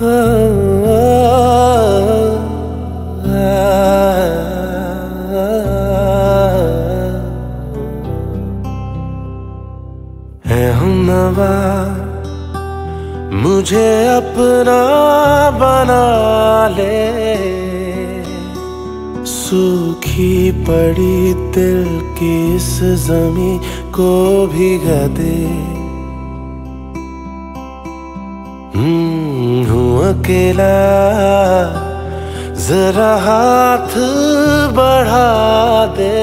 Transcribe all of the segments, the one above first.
मुझे अपना बना ले। सूखी पड़ी दिल की इस जमी को भिगा दे हम्म, अकेला, जरा हाथ बढ़ा दे।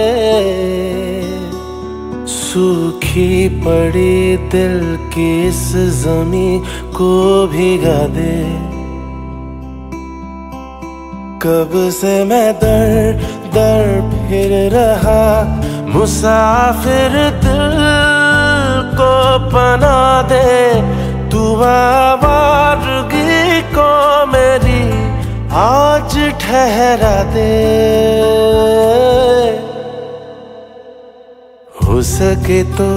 सूखी पड़ी दिल की इस जमी को भिगा दे। कब से मैं दर दर फिर रहा, मुसाफिर दिल को पना दे। तू आवारगी को मेरी आज ठहरा दे। हो सके तो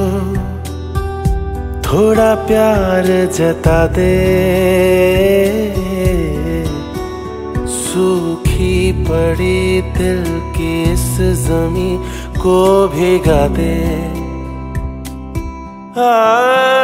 थोड़ा प्यार जता दे। सूखी पड़ी दिल की इस जमी को भिगा दे। आ,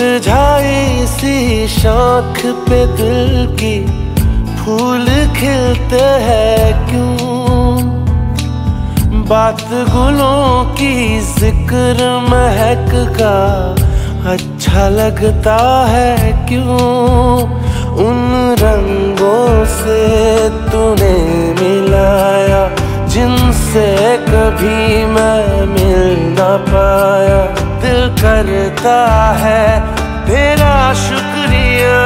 मुरझाई सी शाख पे दिल की फूल खिलते हैं क्यों? बात गुलों की ज़िक्र महक का अच्छा लगता है क्यों? उन रंगों से तूने मिलाया जिनसे कभी करता है तेरा शुक्रिया।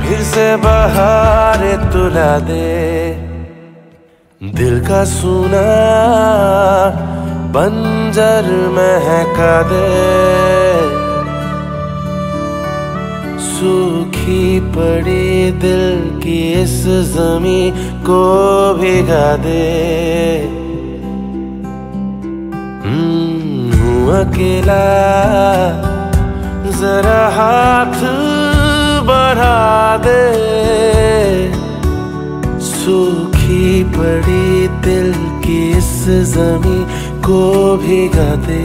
फिर से बहार तुला दे। दिल का सुना बंजर महका दे। सूखी पड़ी दिल की इस जमी को भिगा दे। अकेला जरा हाथ बढ़ा दे। सूखी पड़ी दिल की इस जमी को भिगा दे।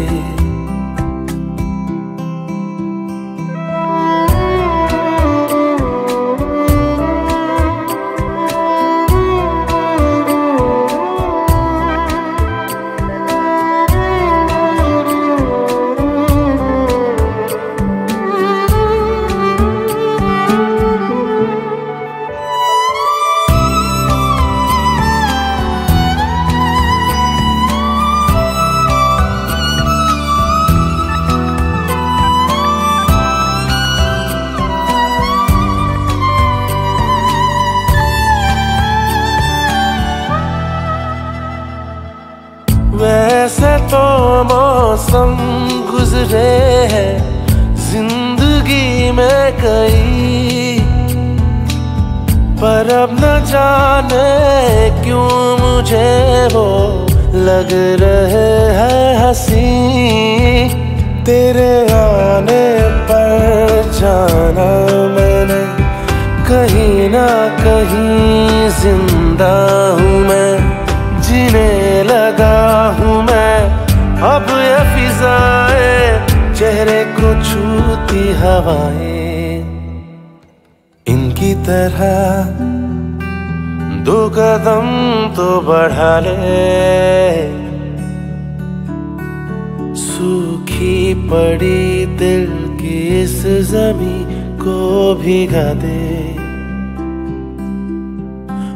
मौसम गुजरे हैं, ज़िंदगी में कई। पर अब न जाने क्यों मुझे वो लग रहे हैं हसी। तेरे आने पर जाना मैंने कहीं ना कहीं ज़िंदा। हवाएँ। इनकी तरह दो कदम तो बढ़ा ले। सूखी पड़ी दिल की इस जमी को भिगा दे।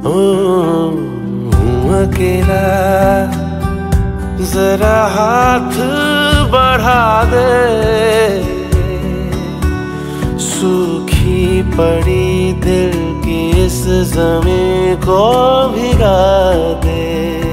ओ अकेला, जरा हाथ बढ़ा दे। सूखी पड़ी दिल की इस जमी को भिगा दे।